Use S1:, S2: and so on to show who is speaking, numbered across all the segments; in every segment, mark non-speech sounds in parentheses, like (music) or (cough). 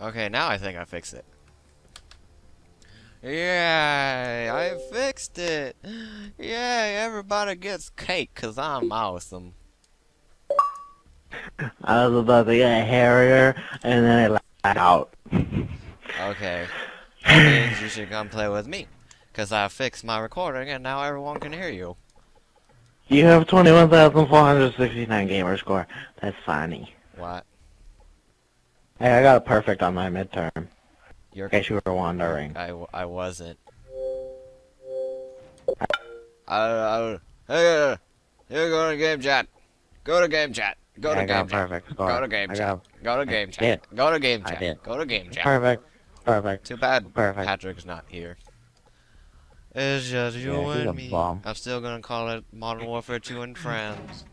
S1: Okay, now I think I fixed it. Yay! I fixed it! Yay! Everybody gets cake because I'm awesome.
S2: I was about to get a Harrier, and then it lagged out.
S1: Okay. (laughs) That means you should come play with me. Because I fixed my recording and now everyone can hear you.
S2: You have 21,469 gamer score. That's funny.
S1: What?
S2: Hey, I got a perfect on my midterm.
S1: You're
S2: In case you were wondering.
S1: I, I wasn't. I, I, hey, uh, here, go to game chat. Go to game chat. Go to
S2: I got
S1: game chat. Go to game
S2: I
S1: chat. Go to game
S2: I
S1: chat. Go to game
S2: I
S1: chat. Go to game chat.
S2: perfect. Perfect.
S1: Too bad
S2: Perfect.
S1: Patrick's not here. It's just you
S2: Yeah,
S1: and me.
S2: bum.
S1: I'm still gonna call it Modern Warfare 2 and Friends.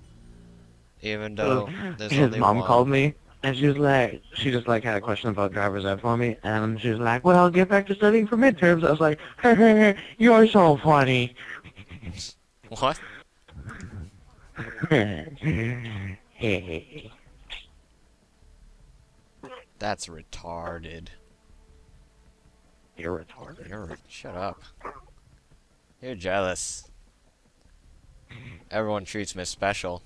S1: Even though there's
S2: His
S1: only
S2: mom
S1: one.
S2: called me, and she was like, she just like had a question about driver's ed for me, and she was like, well, I'll get back to studying for midterms. I was like, you're so funny.
S1: What? That's retarded.
S2: you're retarded.
S1: You're shut up. You're jealous. Everyone treats me special.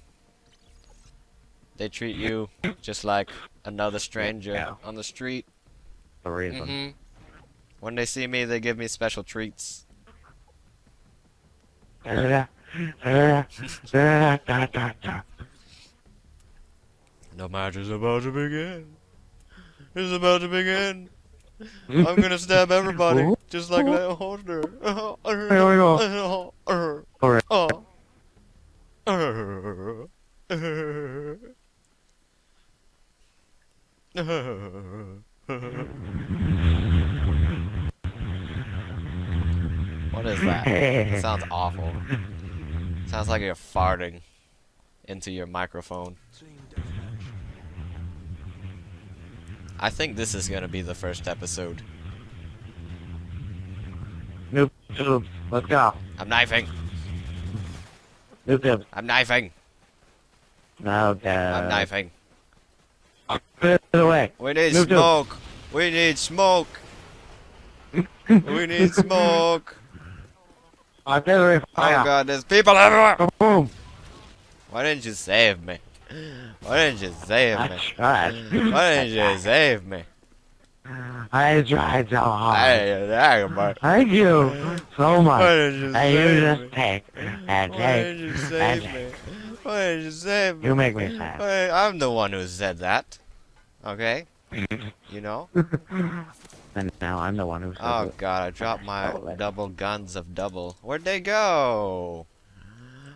S1: They treat you just like another stranger
S2: Yeah.
S1: on the street.
S2: The reason.
S1: hmm When they see me, they give me special treats. (laughs) The match is about to begin. It's about to begin. I'm gonna stab everybody, (laughs) just like that holster. (laughs)
S2: Here we go. Alright.
S1: Oh. What is that? It sounds awful. Sounds like you're farting into your microphone. I think this is gonna be the first episode.
S2: Noob tube. Let's go.
S1: I'm knifing.
S2: Noob tube.
S1: I'm knifing.
S2: Okay.
S1: I'm knifing.
S2: It away.
S1: We need
S2: tube.
S1: smoke. We need smoke. (laughs) we need smoke.
S2: Artillery
S1: Oh
S2: fire.
S1: god, there's people everywhere.
S2: Boom.
S1: Why didn't you save me? Why didn't you save
S2: I
S1: me?
S2: tried.
S1: Why didn't you save me?
S2: I tried so hard.
S1: Dang, but
S2: Thank you so
S1: why
S2: much.
S1: did you
S2: And
S1: save
S2: you
S1: me?
S2: just take and
S1: Why
S2: take
S1: did you
S2: and
S1: save
S2: take.
S1: me? Why did you save me?
S2: You make me sad.
S1: Why- I'm the one who said that. Okay? You know? (laughs)
S2: And now I'm the one who
S1: Oh
S2: it.
S1: god, I dropped my oh,
S2: Totally.
S1: double guns of double. Where'd they go?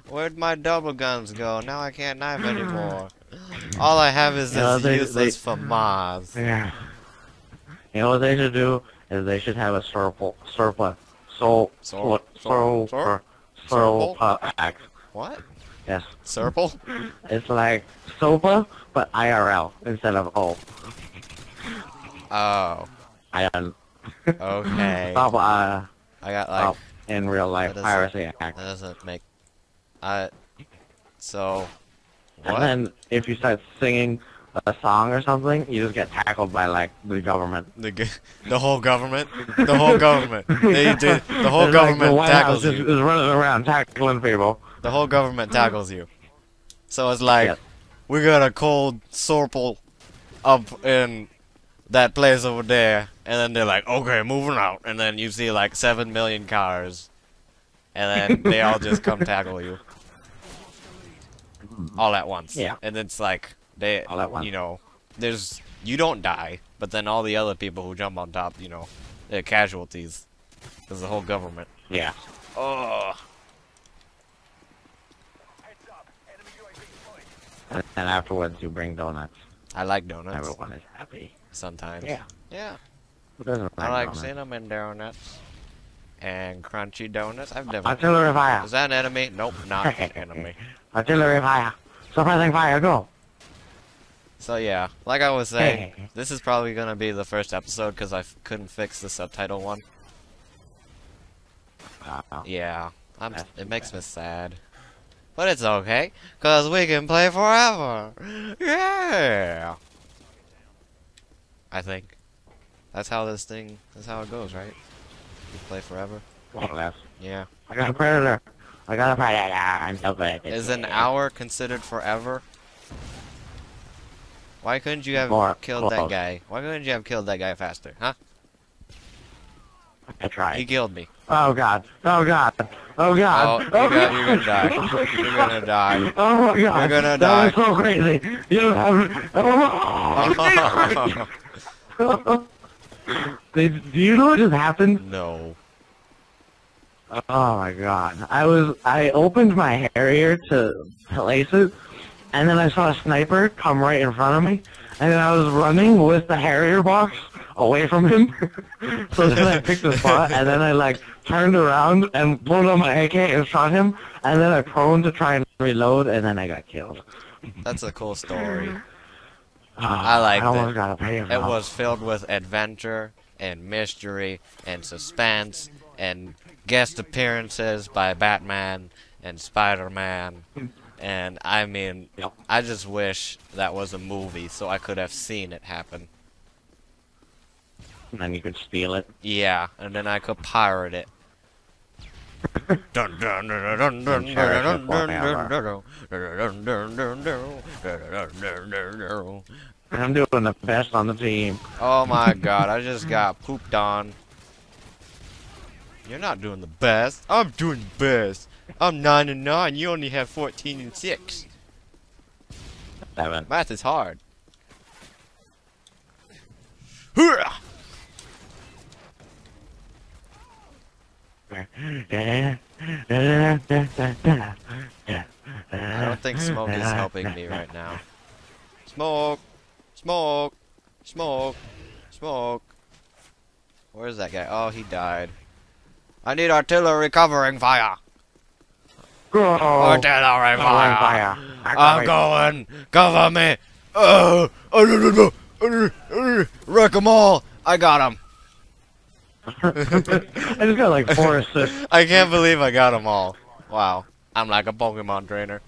S1: Where'd my double guns go? Now I can't knife (sighs) anymore. All I have is
S2: You know,
S1: this
S2: they-
S1: useless
S2: they-
S1: FAMAS.
S2: Yeah. You know what they should do is they should have a surplus, surplus, soul,
S1: Sor-
S2: soul,
S1: sor-
S2: soul,
S1: sor-
S2: soul, pack.
S1: What?
S2: Yes.
S1: Circle?
S2: It's like SOPA, but IRL instead of O.
S1: Oh,
S2: I don't.
S1: okay. (laughs)
S2: Stop, uh,
S1: I got like
S2: in real life piracy
S1: that doesn't make. I. So.
S2: And then if you start singing a song or something, you just get tackled by like the government.
S1: The g- the whole government, the whole government, they (laughs) did. The whole
S2: It's like
S1: government
S2: the White
S1: tackles
S2: House is,
S1: you.
S2: is running around tackling people.
S1: The whole government tackles you. So it's like,
S2: Yes.
S1: we got a cold sorple up in that place over there, and then they're like, okay, moving out, and then you see like seven million cars, and then (laughs) they all just come tackle you, hmm. all at once.
S2: Yeah.
S1: And it's like they,
S2: All at once.
S1: you know, there's you don't die, but then all the other people who jump on top, you know, they're casualties. There's the whole government.
S2: Yeah.
S1: Oh.
S2: And then afterwards you bring donuts.
S1: I like donuts
S2: Everyone is happy.
S1: sometimes.
S2: Yeah.
S1: Yeah.
S2: Who doesn't
S1: I like
S2: donuts?
S1: cinnamon donuts and crunchy donuts. I've never.
S2: Artillery fire.
S1: Is that an enemy? Nope, not an (laughs) enemy.
S2: Artillery fire. Suppressing fire. Go.
S1: So yeah, like I was saying, this is probably gonna be the first episode because I f- couldn't fix the subtitle one.
S2: Uh,
S1: Yeah, I'm. It
S2: too
S1: makes me sad, but it's okay cause we can play forever. Yeah. I think. That's how this thing. That's how it goes, right? You play forever. Yeah.
S2: I got a predator. I got a predator. I'm so good at this
S1: Is an hour considered forever? Why couldn't you have
S2: More
S1: killed that guy? Why couldn't you have killed that guy faster? Huh?
S2: I tried.
S1: He killed me.
S2: Oh god. Oh god. Oh god.
S1: Oh,
S2: god.
S1: you oh, got, you're gonna die. (laughs) You're gonna die.
S2: Oh my god.
S1: You're gonna
S2: that was so crazy. You have. Oh. (laughs) (laughs) Did, do you know what just happened?
S1: no.
S2: Oh my god. I was I opened my Harrier to place it and then I saw a sniper come right in front of me and then I was running with the Harrier box away from him. (laughs) so then I picked a spot and then I like turned around and pulled on my AK and shot him and then I prone to try and reload and then I got killed.
S1: That's a cool story.
S2: Ah,
S1: I like
S2: I
S1: it.
S2: got a pay
S1: It was filled with adventure and mystery and suspense and guest appearances by Batman and Spider-Man. And I mean,
S2: Yep.
S1: I just wish that was a movie so I could have seen it happen
S2: and then you could steal it.
S1: Yeah, and then I could pirate it. (laughs)
S2: I'm doing the best on the team.
S1: Oh my (laughs) god, I just got pooped on. You're not doing the best. I'm doing the best. I'm 9 and 9. You only have 14 and 6.
S2: Damn it.
S1: Math is hard. Hoorah! I don't think smoke is helping me right now. Smoke! Smoke! Smoke! Smoke! Where's that guy? Oh, he died. I need artillery covering fire!
S2: Go!
S1: Artillery fire!
S2: fire!
S1: I'm going! Cover me! No, no, no! Uh, uh, Wreck 'em all! I got him!
S2: I just got like four assists.
S1: I can't believe I got them all. Wow. I'm like a Pokemon trainer.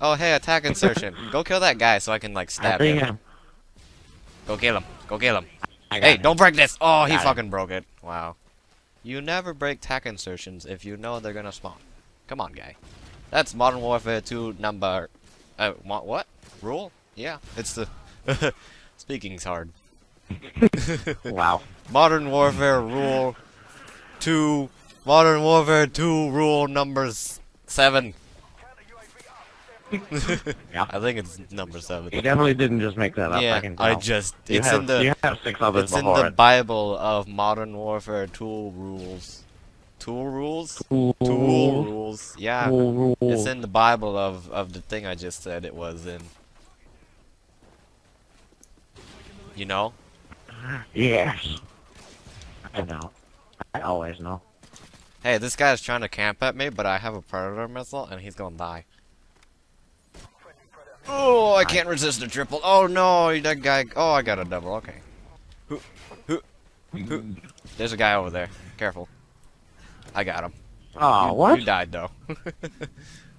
S1: Oh, hey, attack insertion. Go kill that guy so I can, like, stab
S2: think
S1: him. Go kill him. Go kill him. Hey,
S2: it.
S1: don't break this! Oh, he
S2: Got
S1: fucking broke it. Wow. You never break tac insertions if you know they're gonna spawn. Come on, guy. That's Modern Warfare 2 number... Uh, what? Rule? Yeah, it's the... (laughs) Speaking's hard. (laughs) (laughs)
S2: Wow.
S1: Modern Warfare Rule 2... Modern Warfare 2 Rule number 7. (laughs)
S2: Yeah.
S1: I think it's number 7.
S2: You definitely didn't just make that up. I
S1: Yeah,
S2: can tell.
S1: I just...
S2: You
S1: It's
S2: have,
S1: in the...
S2: You have six others
S1: It's in the
S2: it.
S1: Bible of Modern Warfare tool rules. Tool rules? Tool
S2: Tool
S1: rules. Yeah.
S2: rules.
S1: It's in the Bible of, of the thing I just said it was in. You know?
S2: Yes. I know. I always know.
S1: Hey, this guy's trying to camp at me, but I have a predator missile and he's gonna die. Oh, I can't resist the triple. Oh no, that guy. Oh, I got a double. Okay. Who, who, who? There's a guy over there. Careful. I got him.
S2: Oh,
S1: You-
S2: what?
S1: You died though.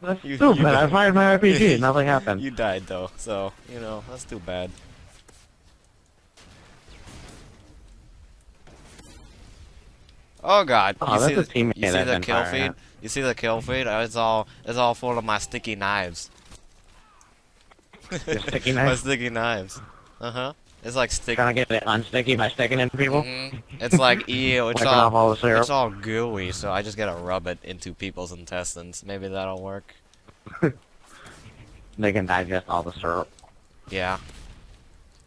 S2: That's (laughs)
S1: you-
S2: stupid.
S1: you-
S2: I fired my RPG. (laughs) Nothing happened.
S1: you died though, so you know that's too bad. Oh god!
S2: Oh,
S1: you
S2: that's
S1: see
S2: a
S1: the,
S2: teammate
S1: you see the kill feed?
S2: at.
S1: You see the kill feed? Uh, It's all it's all full of my sticky knives.
S2: Sticky (laughs)
S1: my sticky knives. Uh huh. It's like sticky.
S2: Trying to get it unsticky by sticking in people?
S1: Mhm. It's like (laughs) ew. It's all
S2: all
S1: it's all gooey, so I just gotta rub it into people's intestines. Maybe that'll work. (laughs)
S2: They can digest all the syrup.
S1: Yeah.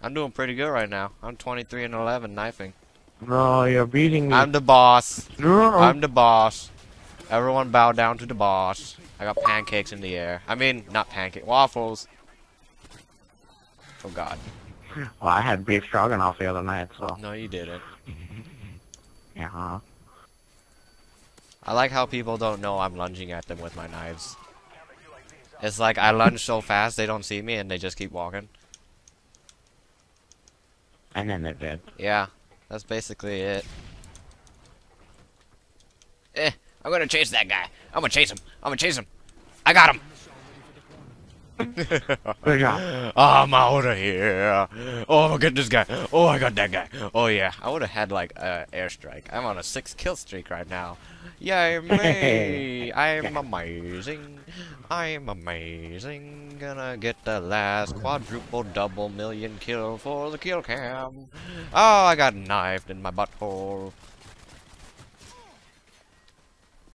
S1: I'm doing pretty good right now. I'm 23 and 11 knifing.
S2: No, you're beating me.
S1: I'm the boss.
S2: no.
S1: I'm the boss. Everyone bow down to the boss. I got pancakes in the air. I mean, not pancake, waffles. Oh god.
S2: Well, I had beef stroganoff the other night, so
S1: No, you didn't. (laughs)
S2: yeah.
S1: I like how people don't know I'm lunging at them with my knives. It's like I lunge so fast they don't see me and they just keep walking.
S2: And then they did.
S1: Yeah, that's basically it. Eh, I'm gonna chase that guy. I'm gonna chase him. I'm gonna chase him. I got him.
S2: Job.
S1: Ah, I'm out of here. Oh, I get this guy. Oh, I got that guy. Oh yeah, I would have had like a airstrike. I'm on a six kill streak right now. Yay me! I'm amazing. I'm amazing. Gonna get the last quadruple double million kill for the kill cam. Oh, I got knifed in my butthole.